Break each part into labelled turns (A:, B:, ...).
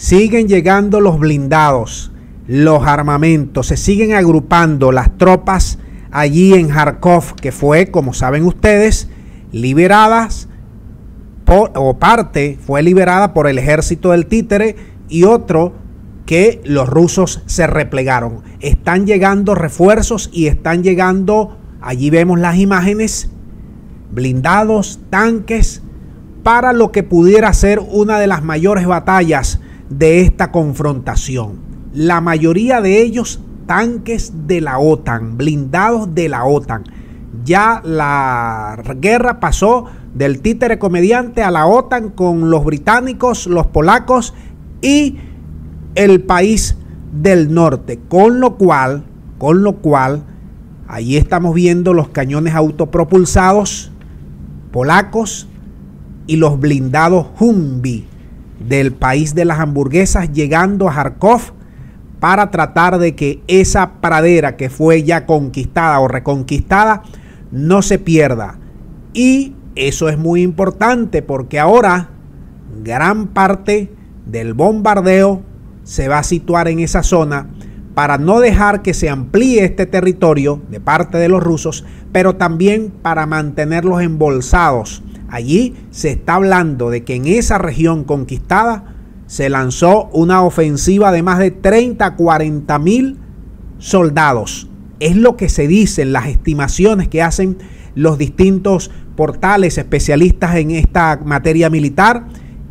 A: siguen llegando los blindados, los armamentos, se siguen agrupando las tropas allí en Kharkov, que fue, como saben ustedes, liberadas por, o parte fue liberada por el ejército del títere y otro que los rusos se replegaron. Están llegando refuerzos y están llegando, allí vemos las imágenes, blindados, tanques, para lo que pudiera ser una de las mayores batallas de esta confrontación. La mayoría de ellos tanques de la OTAN, blindados de la OTAN. Ya la guerra pasó del títere comediante a la OTAN con los británicos, los polacos y el país del norte, con lo cual, con lo cual, ahí estamos viendo los cañones autopropulsados polacos y los blindados Humvee del país de las hamburguesas llegando a Kharkov para tratar de que esa pradera que fue ya conquistada o reconquistada no se pierda. Y eso es muy importante porque ahora gran parte del bombardeo se va a situar en esa zona para no dejar que se amplíe este territorio de parte de los rusos, pero también para mantenerlos embolsados. Allí se está hablando de que en esa región conquistada se lanzó una ofensiva de más de 30 a 40 mil soldados. Es lo que se dice en las estimaciones que hacen los distintos portales especialistas en esta materia militar,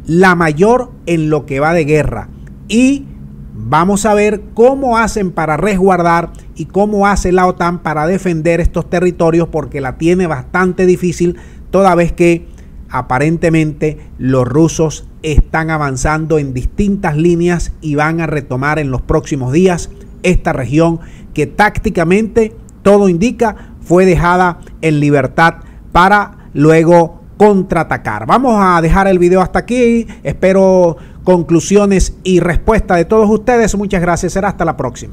A: la mayor en lo que va de guerra. Y vamos a ver cómo hacen para resguardar y cómo hace la OTAN para defender estos territorios porque la tiene bastante difícil toda vez que aparentemente los rusos están avanzando en distintas líneas y van a retomar en los próximos días esta región que tácticamente todo indica fue dejada en libertad para luego contraatacar. Vamos a dejar el video hasta aquí. Espero conclusiones y respuesta de todos ustedes. Muchas gracias. Será hasta la próxima.